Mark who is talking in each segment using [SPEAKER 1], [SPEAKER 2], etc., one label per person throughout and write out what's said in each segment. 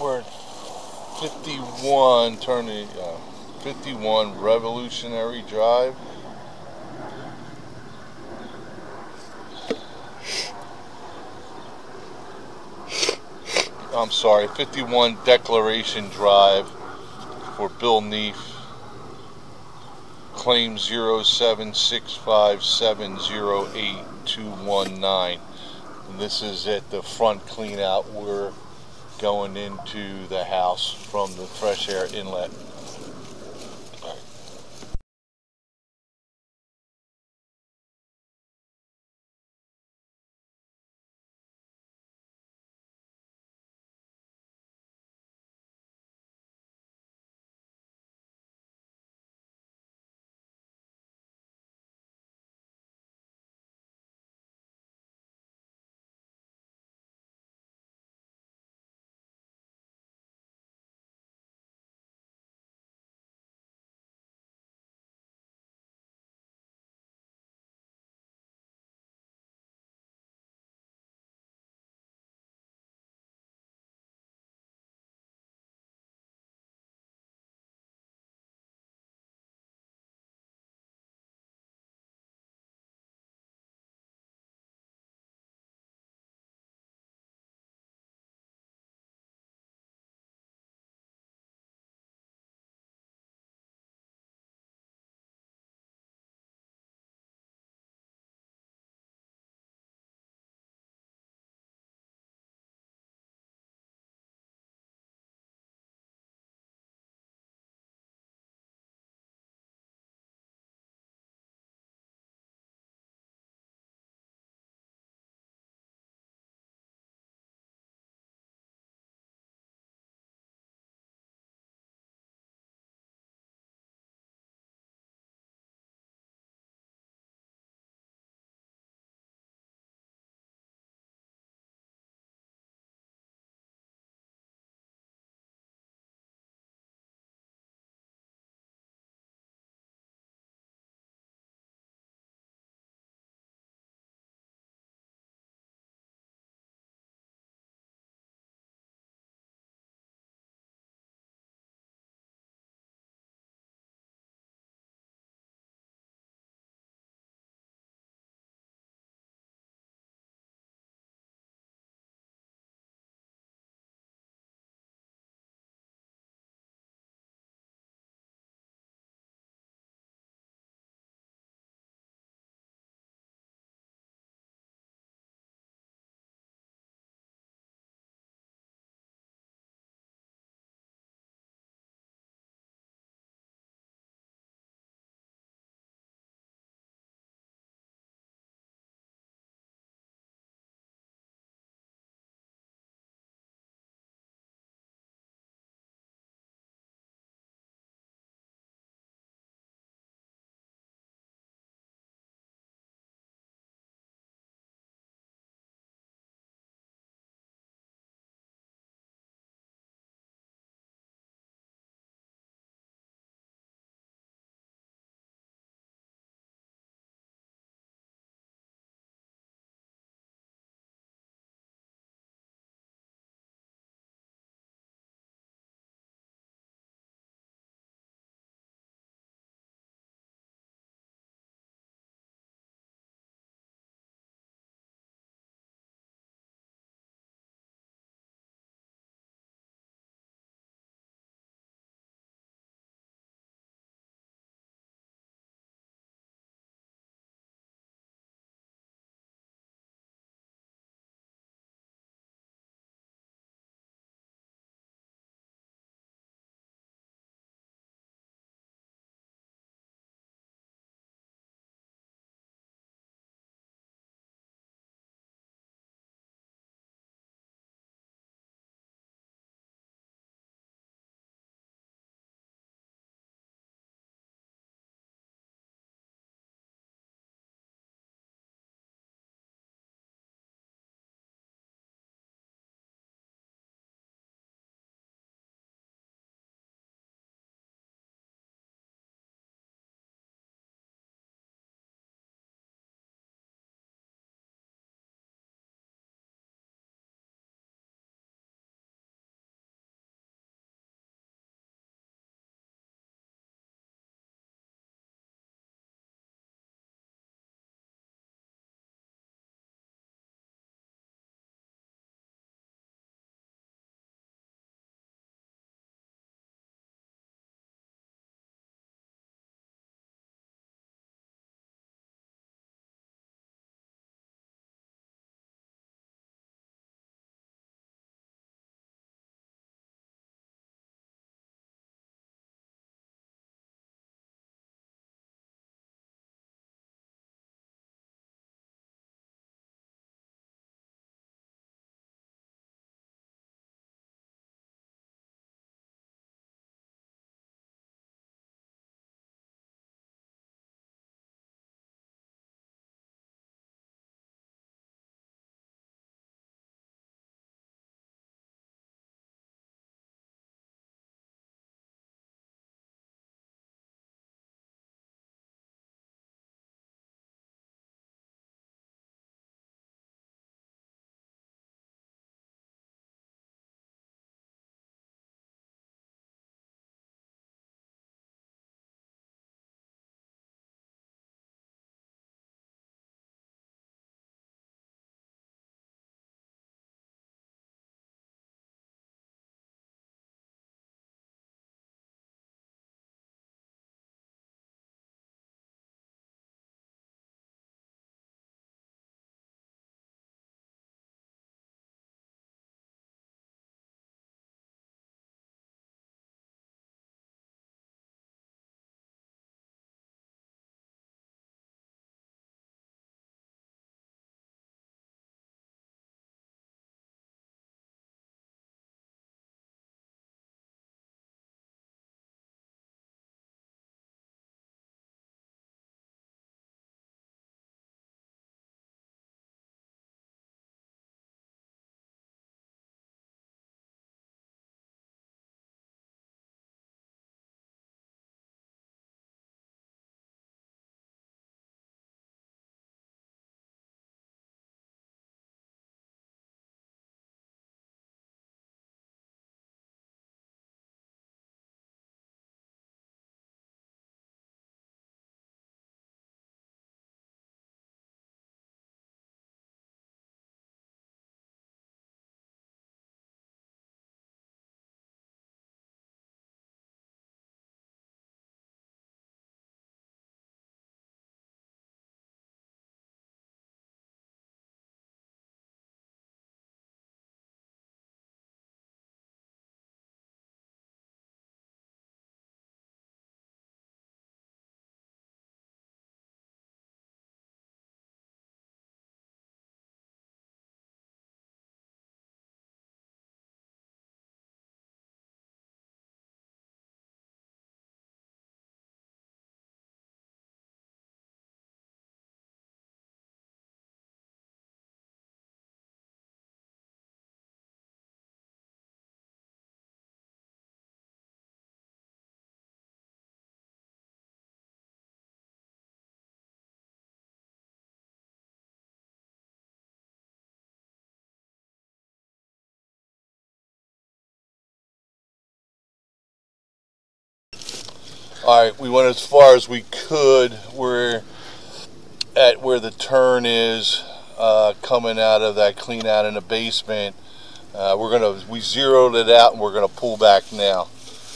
[SPEAKER 1] We're 51, turning uh, 51 Revolutionary Drive. I'm sorry, 51 Declaration Drive for Bill Neef. Claim 07657082219. And this is at the front clean out. Going into the house from the fresh air inlet. All right, we went as far as we could. We're at where the turn is uh, coming out of that clean out in the basement. Uh, we're gonna we zeroed it out and we're gonna pull back now.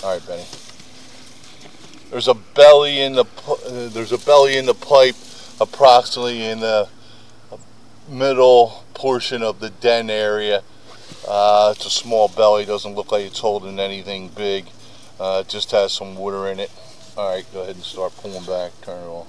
[SPEAKER 1] All right, Benny. There's a belly in the uh, there's a belly in the pipe, approximately in the middle portion of the den area. Uh, it's a small belly. Doesn't look like it's holding anything big. Uh, just has some water in it. All right, go ahead and start pulling back. Turn it on.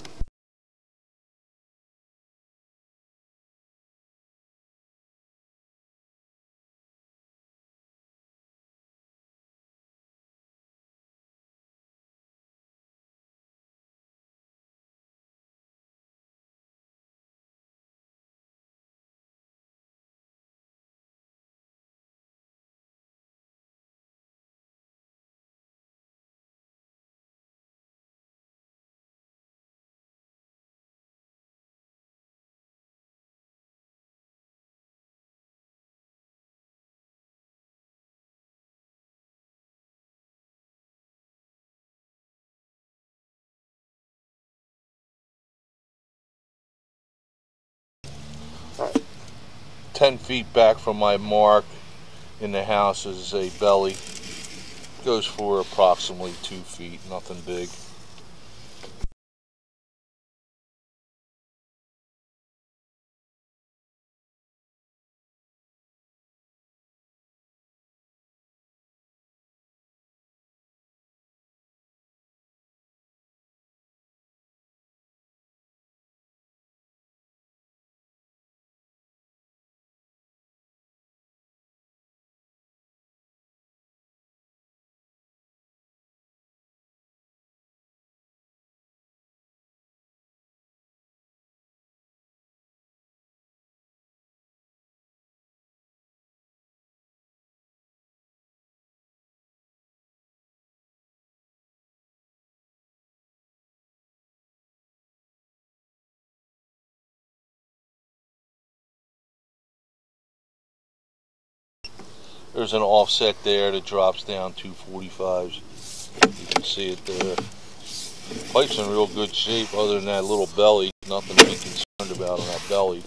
[SPEAKER 1] 10 feet back from my mark in the house is a belly. Goes for approximately 2 feet, nothing big. There's an offset there that drops down to 245s. You can see it there. Pipe's in real good shape other than that little belly. Nothing to be concerned about on that belly.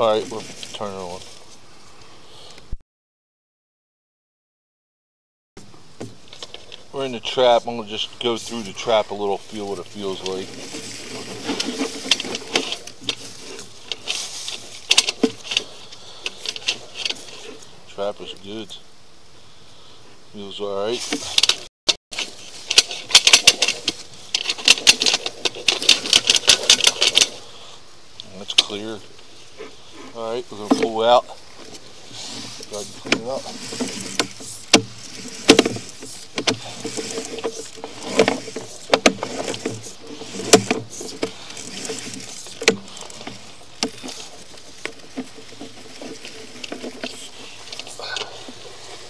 [SPEAKER 1] Alright, we're turning it on. We're in the trap. I'm going to just go through the trap a little, feel what it feels like. Trap is good. Feels alright. That's clear. Alright, we're going to pull out. Go ahead and clean it up.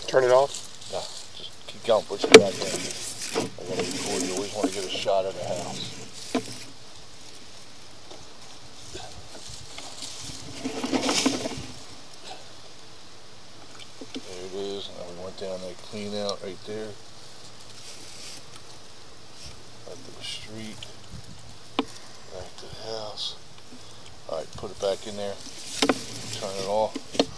[SPEAKER 2] Turn it off.
[SPEAKER 1] No, just keep going, push it back in. I gotta record, you always want to get a shot of the house. There it is, now we went down that clean out right there. Back to the street. Back to the house. Alright, put it back in there. Turn it off.